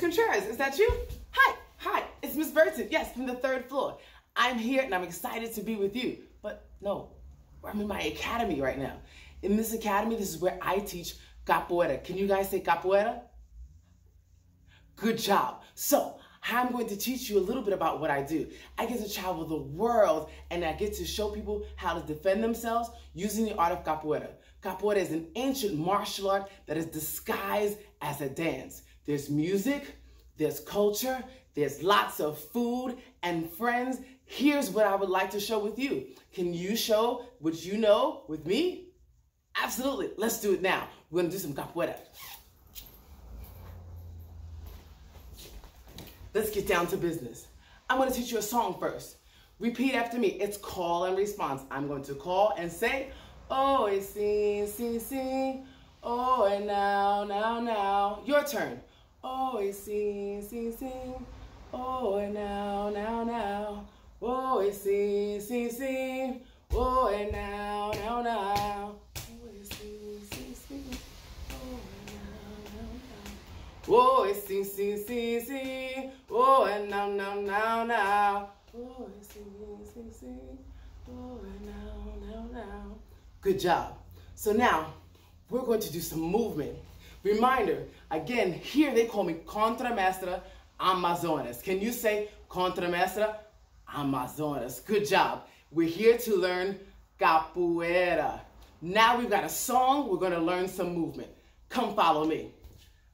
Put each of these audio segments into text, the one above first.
Contreras. Is that you? Hi, hi, it's Miss Burton. Yes, from the third floor. I'm here and I'm excited to be with you. But no, I'm in my academy right now. In this academy, this is where I teach capoeira. Can you guys say capoeira? Good job. So, I'm going to teach you a little bit about what I do. I get to travel the world and I get to show people how to defend themselves using the art of capoeira. Capoeira is an ancient martial art that is disguised as a dance. There's music, there's culture, there's lots of food and friends. Here's what I would like to show with you. Can you show what you know with me? Absolutely. Let's do it now. We're going to do some capoeira. Let's get down to business. I'm going to teach you a song first. Repeat after me. It's call and response. I'm going to call and say, oh, it's sing, sing, sing. Oh, and now, now, now. Your turn. Oh, it's sing, sing, sing. Oh, and now, now, now. Oh, it's sing, sing, sing. Oh, and now, now, now. Oh, sing, sing, sing. Oh, and now, now, now. Oh, sing, sing, sing, sing. Oh, and now, now, now, now. Oh, it's sing, sing, sing. Oh, and now, now, now. Good job. So now, we're going to do some movement. Reminder, again, here they call me Contramestra Amazonas. Can you say Contramestra Amazonas? Good job. We're here to learn capoeira. Now we've got a song, we're gonna learn some movement. Come follow me.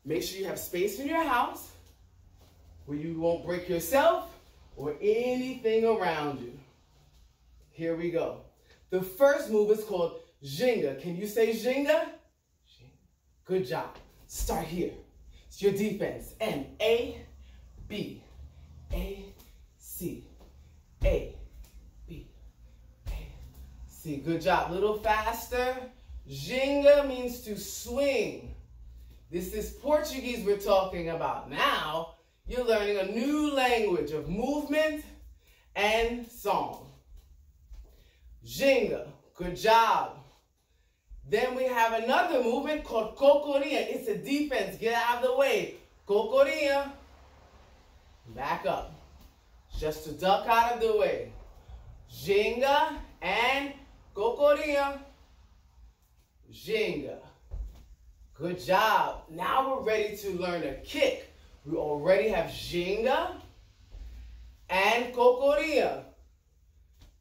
Make sure you have space in your house where you won't break yourself or anything around you. Here we go. The first move is called Ginga. Can you say Ginga? Good job. Start here. It's your defense. A, B, A, C, A, B, A, C. Good job. Little faster. Ginga means to swing. This is Portuguese we're talking about. Now, you're learning a new language of movement and song. Ginga. Good job. Then we have another movement called Cocorinha. It's a defense. Get out of the way. Cocorinha. Back up. Just to duck out of the way. Ginga and Cocorinha. Ginga. Good job. Now we're ready to learn a kick. We already have Ginga and Cocorinha.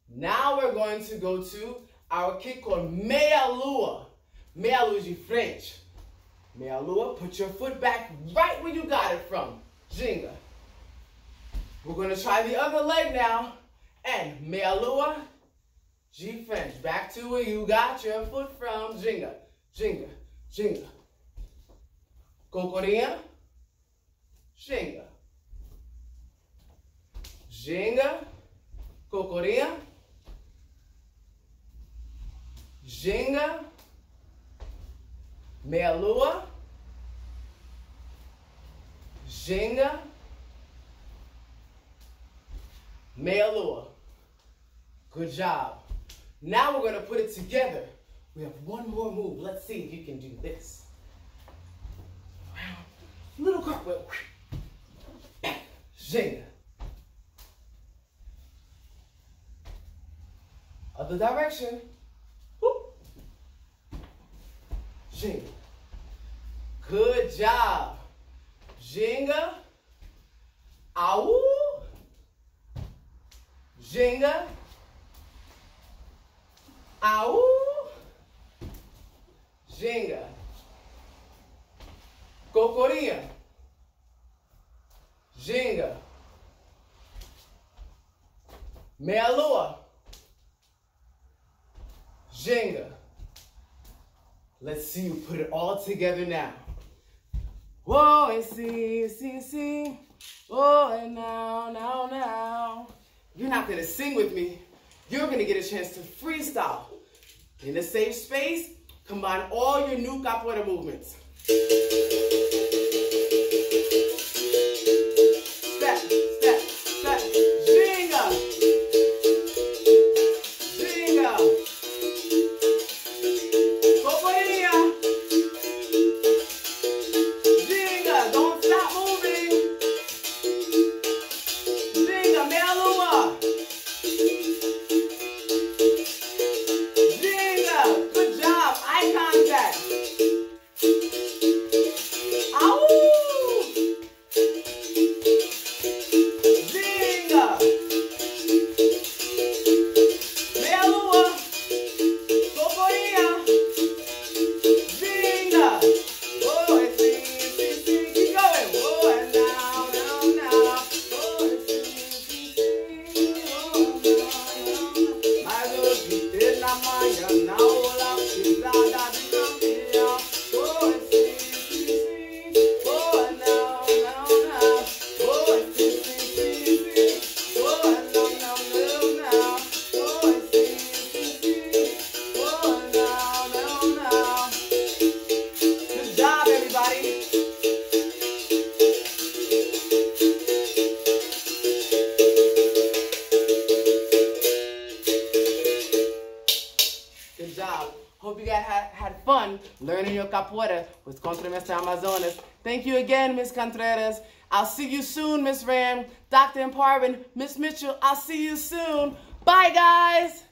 Now we're going to go to our kick called Meia Lua. Lua is French. Meia Lua, put your foot back right where you got it from. Ginga. We're going to try the other leg now. And Meia Lua, G French. Back to where you got your foot from. Ginga, Ginga, Ginga. Cocorinha, Ginga. Ginga, Cocorinha. Ginga, Meia Lua, Ginga, Meia Lua. Good job. Now we're going to put it together. We have one more move. Let's see if you can do this. Little cartwheel. Ginga. Other direction. Jenga. Good job. Jenga. Au. Jenga. Au. Jenga. Cocorinha. Jenga. Meia lua. Jenga. Let's see you put it all together now. Whoa, and sing, sing, sing. Oh, and now, now, now. You're not gonna sing with me. You're gonna get a chance to freestyle. In a safe space, combine all your new capoeira movements. Fun learning your capoeira with Contramestra Amazonas. Thank you again, Miss Contreras. I'll see you soon, Miss Rayam. Dr. Amparbin, Miss Mitchell, I'll see you soon. Bye, guys.